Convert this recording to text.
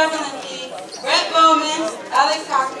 Reverend Key, Brett Bowman, Alex Cochran,